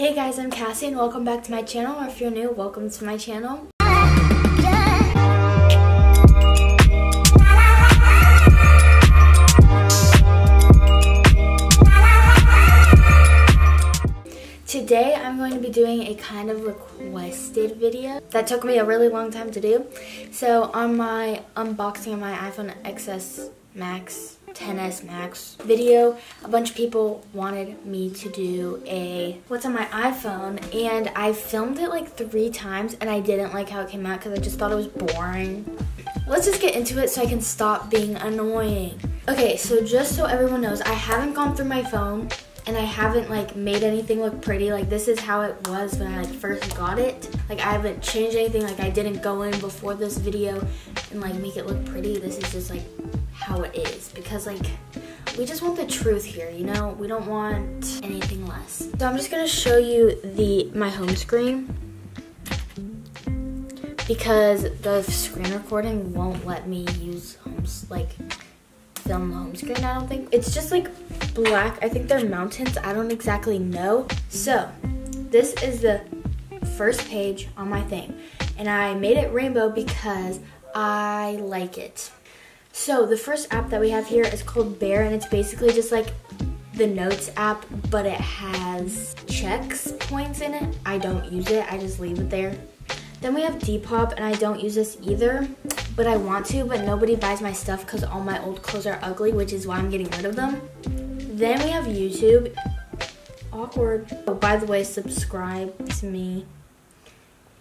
Hey guys, I'm Cassie and welcome back to my channel, or if you're new, welcome to my channel. Today I'm going to be doing a kind of requested video that took me a really long time to do. So on my unboxing of my iPhone XS Max 10s Max video, a bunch of people wanted me to do a what's on my iPhone and I filmed it like three times and I didn't like how it came out because I just thought it was boring. Let's just get into it so I can stop being annoying. Okay, so just so everyone knows, I haven't gone through my phone and I haven't like made anything look pretty. Like this is how it was when I like first got it. Like I haven't changed anything. Like I didn't go in before this video and like make it look pretty. This is just like how it is because like we just want the truth here, you know? We don't want anything less. So I'm just gonna show you the my home screen because the screen recording won't let me use like film the home screen, I don't think. It's just like black. I think they're mountains. I don't exactly know. So this is the first page on my thing. And I made it rainbow because I like it. So the first app that we have here is called Bear and it's basically just like the notes app, but it has checks points in it. I don't use it, I just leave it there. Then we have Depop and I don't use this either, but I want to, but nobody buys my stuff because all my old clothes are ugly, which is why I'm getting rid of them. Then we have YouTube. Awkward. Oh, by the way, subscribe to me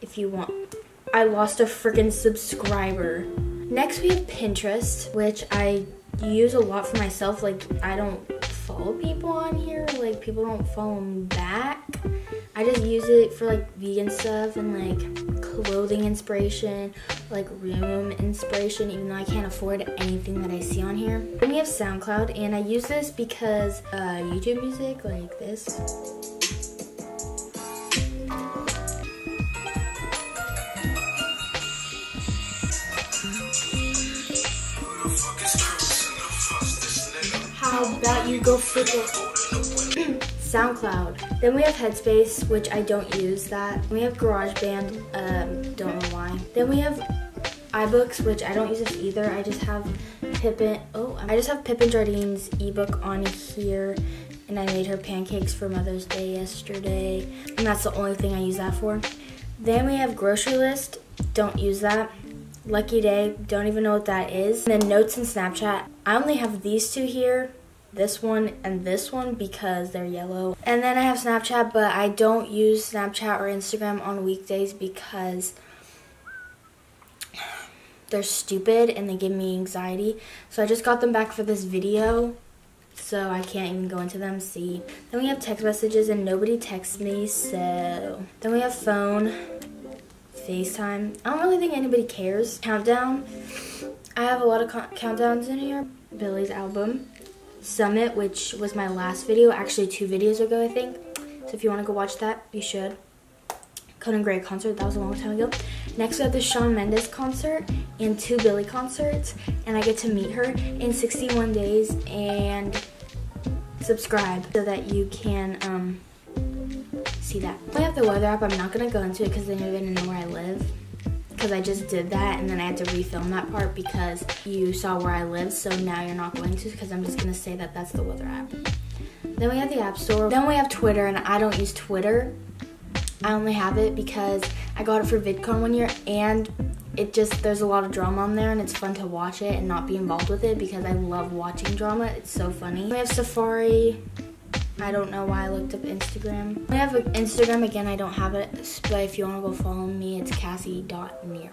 if you want. I lost a freaking subscriber. Next, we have Pinterest, which I use a lot for myself. Like, I don't follow people on here. Like, people don't follow me back. I just use it for like vegan stuff and like clothing inspiration, like room inspiration, even though I can't afford anything that I see on here. Then we have SoundCloud, and I use this because uh, YouTube music, like this. How about you go fickle? SoundCloud. Then we have Headspace, which I don't use that. We have GarageBand, um, don't know why. Then we have iBooks, which I don't use this either. I just have Pippin, oh, I just have Pippin Jardine's ebook on here. And I made her pancakes for Mother's Day yesterday. And that's the only thing I use that for. Then we have Grocery List, don't use that. Lucky Day, don't even know what that is. And then Notes and Snapchat. I only have these two here this one and this one because they're yellow. And then I have Snapchat, but I don't use Snapchat or Instagram on weekdays because they're stupid and they give me anxiety. So I just got them back for this video. So I can't even go into them, see. Then we have text messages and nobody texts me, so. Then we have phone, FaceTime. I don't really think anybody cares. Countdown. I have a lot of countdowns in here. Billie's album. Summit, which was my last video, actually two videos ago, I think. So if you want to go watch that, you should. Conan Gray concert, that was a long time ago. Next we have the Shawn Mendes concert and two Billie concerts, and I get to meet her in 61 days and subscribe so that you can um, see that. I have the weather app, I'm not to go into it because then you're to know where I live because I just did that and then I had to refilm that part because you saw where I live so now you're not going to because I'm just going to say that that's the weather app. Then we have the App Store. Then we have Twitter and I don't use Twitter. I only have it because I got it for VidCon one year and it just, there's a lot of drama on there and it's fun to watch it and not be involved with it because I love watching drama. It's so funny. We have Safari, I don't know why I looked up Instagram. I have an Instagram again, I don't have it, but if you want to go follow me, it's cassie.nero.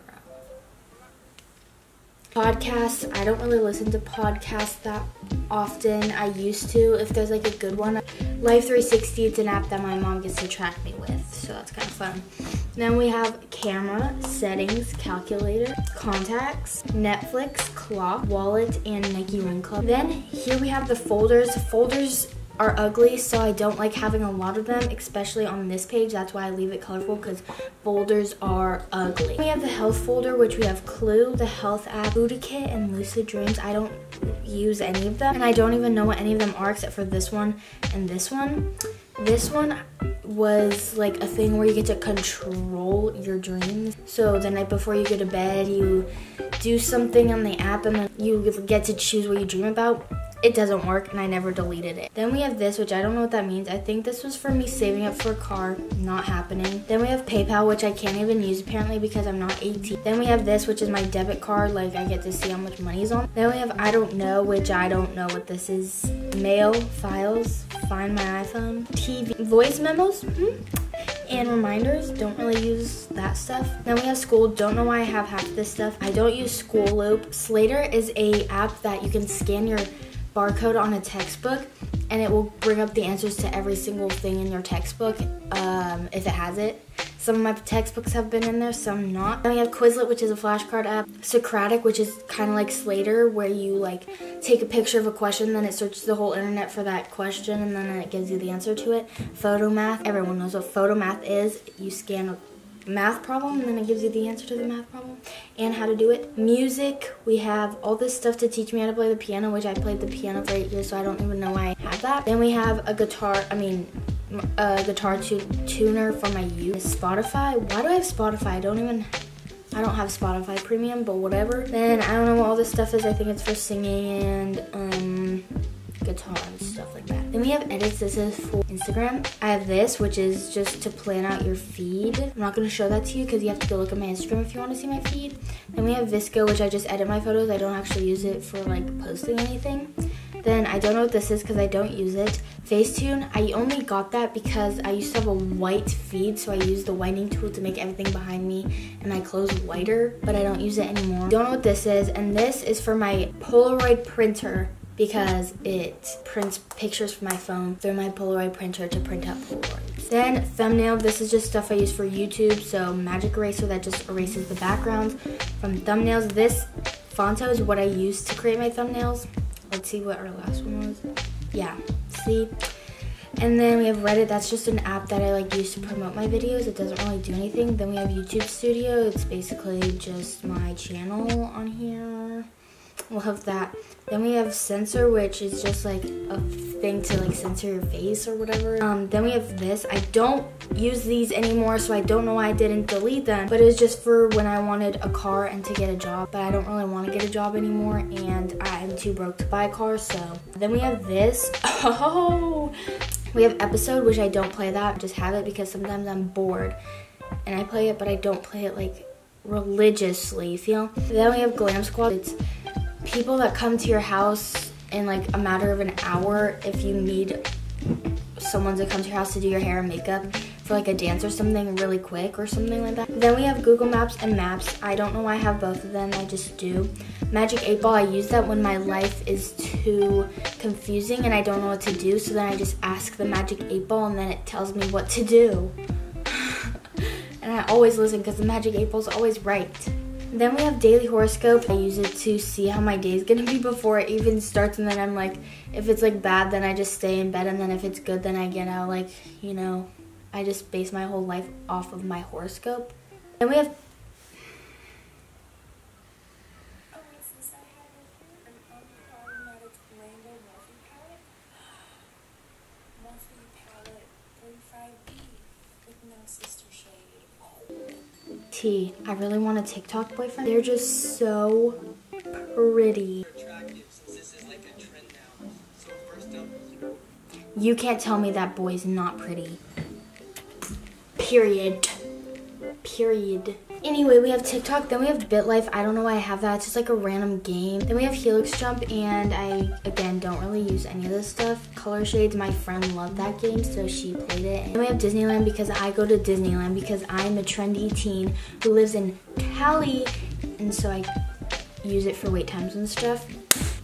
Podcasts, I don't really listen to podcasts that often. I used to, if there's like a good one. Life 360, it's an app that my mom gets to track me with, so that's kind of fun. Then we have camera, settings, calculator, contacts, Netflix, clock, wallet, and Nike Run Club. Then here we have the folders. Folders are ugly, so I don't like having a lot of them, especially on this page. That's why I leave it colorful, because folders are ugly. We have the health folder, which we have Clue, the health app, Buddha Kit, and Lucid Dreams. I don't use any of them, and I don't even know what any of them are except for this one and this one. This one, was like a thing where you get to control your dreams. So the night before you go to bed, you do something on the app and then you get to choose what you dream about it doesn't work and I never deleted it. Then we have this, which I don't know what that means. I think this was for me saving up for a car, not happening. Then we have PayPal, which I can't even use apparently because I'm not 18. Then we have this, which is my debit card, like I get to see how much money is on. Then we have I don't know, which I don't know what this is. Mail, files, find my iPhone, TV, voice memos, hmm? and reminders don't really use that stuff then we have school don't know why i have half this stuff i don't use school loop Slader is a app that you can scan your barcode on a textbook and it will bring up the answers to every single thing in your textbook um, if it has it. Some of my textbooks have been in there, some not. Then we have Quizlet, which is a flashcard app. Socratic, which is kind of like Slader, where you like take a picture of a question, then it searches the whole internet for that question, and then it gives you the answer to it. Photomath, everyone knows what Photomath is. You scan a math problem and then it gives you the answer to the math problem and how to do it. Music, we have all this stuff to teach me how to play the piano, which I played the piano for eight years, so I don't even know why I have that. Then we have a guitar, I mean, a guitar tuner for my youth. Spotify, why do I have Spotify? I don't even, I don't have Spotify premium, but whatever. Then I don't know what all this stuff is. I think it's for singing and, um, guitar and stuff like that. Then we have edits. This is for Instagram. I have this, which is just to plan out your feed. I'm not going to show that to you because you have to go look at my Instagram if you want to see my feed. Then we have VSCO, which I just edit my photos. I don't actually use it for like posting anything. Then I don't know what this is because I don't use it. Facetune, I only got that because I used to have a white feed, so I used the whitening tool to make everything behind me and my clothes whiter, but I don't use it anymore. Don't know what this is, and this is for my Polaroid printer because it prints pictures from my phone through my Polaroid printer to print out Polaroids. Then thumbnail, this is just stuff I use for YouTube, so magic eraser that just erases the background. From thumbnails, this Phonto is what I use to create my thumbnails. Let's see what our last one was. Yeah, see? And then we have Reddit, that's just an app that I like use to promote my videos. It doesn't really do anything. Then we have YouTube Studio, it's basically just my channel on here. We'll have that. Then we have censor, which is just like a thing to like censor your face or whatever. Um, then we have this. I don't use these anymore, so I don't know why I didn't delete them. But it was just for when I wanted a car and to get a job. But I don't really want to get a job anymore, and I'm too broke to buy a car. So then we have this. Oh, we have episode, which I don't play that. Just have it because sometimes I'm bored and I play it, but I don't play it like religiously. You feel? Then we have Glam Squad. It's people that come to your house in like a matter of an hour if you need someone to come to your house to do your hair and makeup for like a dance or something really quick or something like that. Then we have Google Maps and Maps. I don't know why I have both of them, I just do. Magic 8 Ball, I use that when my life is too confusing and I don't know what to do, so then I just ask the Magic 8 Ball and then it tells me what to do. and I always listen because the Magic 8 Ball is always right. Then we have daily horoscope. I use it to see how my day is gonna be before it even starts and then I'm like, if it's like bad, then I just stay in bed and then if it's good, then I get out like, you know, I just base my whole life off of my horoscope. Then we have I really want a TikTok boyfriend. They're just so pretty. You can't tell me that boy's not pretty. Period. Period. Anyway, we have TikTok, then we have BitLife. I don't know why I have that. It's just like a random game. Then we have Helix Jump, and I, again, don't really use any of this stuff. Color Shades, my friend loved that game, so she played it. And then we have Disneyland because I go to Disneyland because I'm a trendy teen who lives in Cali, and so I use it for wait times and stuff.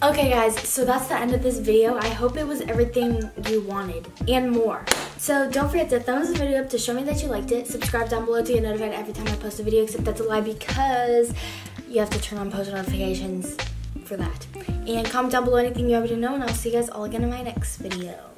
Okay guys, so that's the end of this video. I hope it was everything you wanted and more. So don't forget to thumbs the video up to show me that you liked it. Subscribe down below to get notified every time I post a video, except that's a lie because you have to turn on post notifications for that. And comment down below anything you to know, and I'll see you guys all again in my next video.